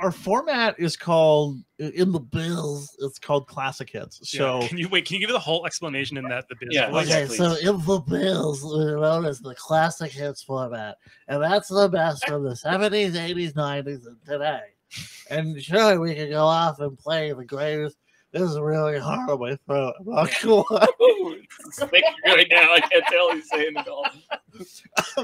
our format is called in the bills. It's called classic hits. So Yeah. can you wait? Can you give the whole explanation in that the biz Yeah. voice? okay, please. so in the bills, we're known as the classic hits format, and that's the best from the seventies, eighties, nineties, and today. And sure, we can go off and play the greatest. This is really hard on my throat. I'm not cool. Right now. I can't tell he's saying it all.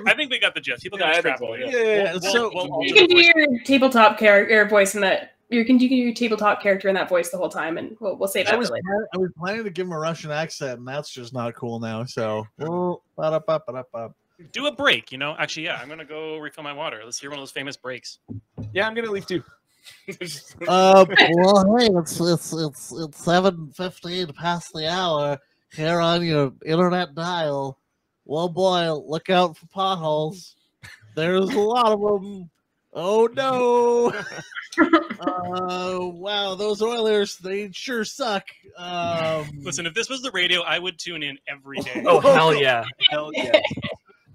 I think we got the gist. People Yeah, can I so, yeah. Yeah, We'll- so- we'll- we'll You can do voice. your tabletop character voice in that. You can do your tabletop character in that voice the whole time, and we'll we'll save I was, later. I was planning to give him a Russian accent, and that's just not cool now. So. Do a break, you know. Actually, yeah, I'm gonna go refill my water. Let's hear one of those famous breaks. Yeah, I'm gonna leave too. Uh, well, hey, it's it's it's it's seven fifteen past the hour here on your internet dial. Well, boy, look out for potholes. There's a lot of them. Oh no! uh, wow, those Oilers, they sure suck. Um, Listen, if this was the radio, I would tune in every day. Oh hell yeah, hell yeah.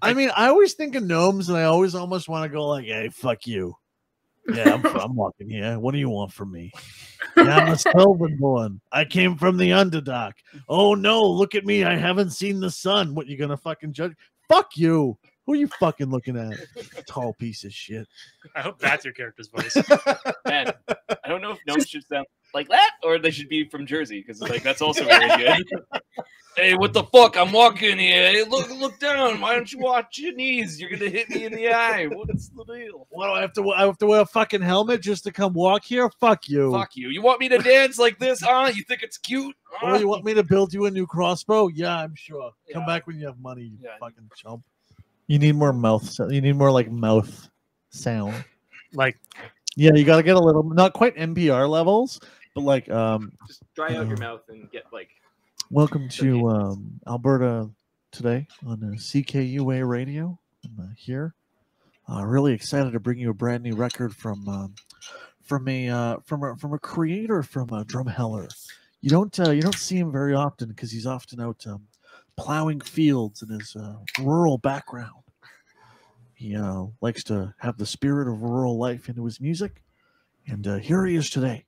I mean, I always think of gnomes, and I always almost want to go like, "Hey, fuck you." Yeah, I'm, I'm walking here. What do you want from me? Yeah, I'm a Sylvan born. I came from the Underdark. Oh no, look at me. I haven't seen the sun. What you gonna fucking judge? Fuck you. Who are you fucking looking at? Tall piece of shit. I hope that's your character's voice. Man, I don't know if gnomes should sound like that or they should be from Jersey because like that's also very good. hey, what the fuck? I'm walking here. Hey, look, look down. Why don't you watch your knees? You're gonna hit me in the eye. What's the deal? What do I have to? I have to wear a fucking helmet just to come walk here? Fuck you. Fuck you. You want me to dance like this, huh? You think it's cute? Oh, you want me to build you a new crossbow? Yeah, I'm sure. Come back when you have money, you Yeah. fucking chump. You need more mouth. So you need more like mouth sound. like, Yeah, you got to get a little, not quite NPR levels, but like, um, Just dry out your Uh, mouth and get like. Welcome to um, Alberta today on uh, CKUA Radio. I'm uh, here. Uh, really excited to bring you a brand new record from um, from a uh, from a from a creator from uh, Drumheller. You don't uh, you don't see him very often because he's often out um, plowing fields in his uh, rural background. He uh, likes to have the spirit of rural life into his music, and uh, here he is today